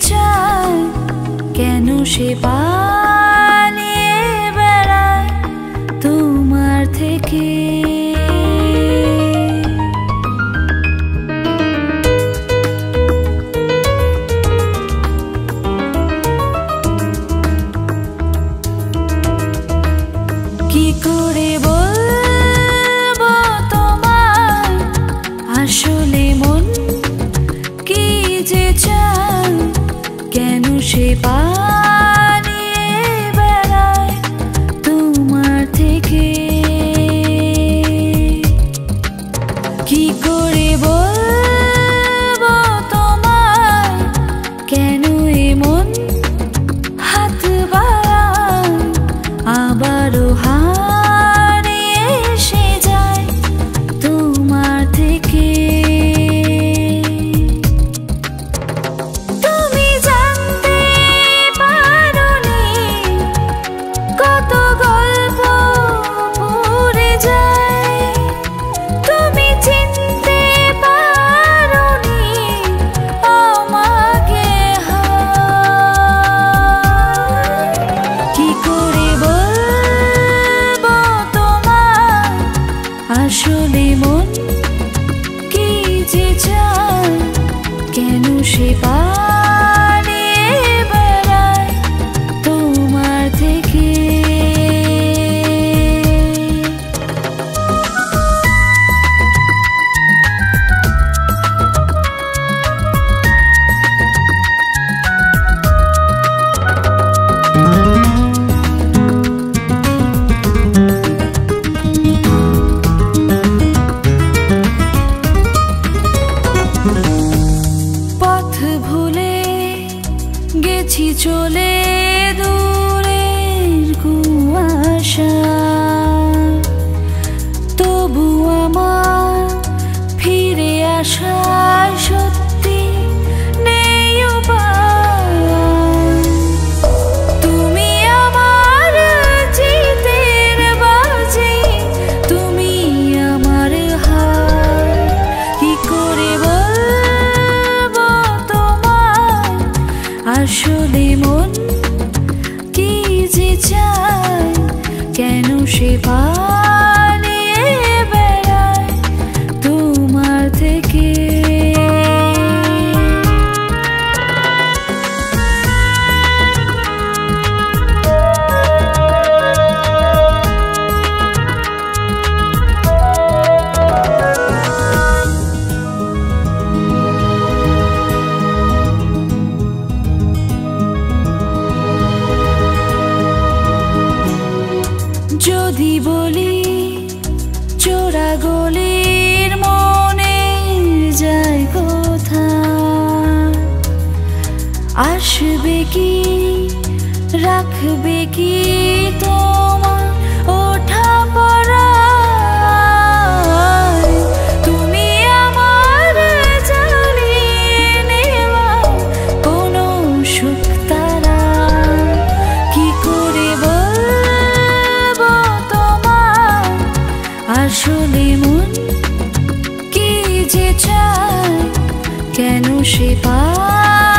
চায় কেন সে পালিয়ে তোমার থেকে। তোমার কেন এমন হাত আবারও হারিয়ে আসলে মন? কি যে চায়? কেন সে পালিয়ে আসলে মন কি যে চায় কেন সে পালিয়ে যদি বলি চোরা গলির মনে যায় কোথা। আসবে কি রাখবে কি তোমার ওঠা আসলে মন কি যে চায় কেন সে পায়?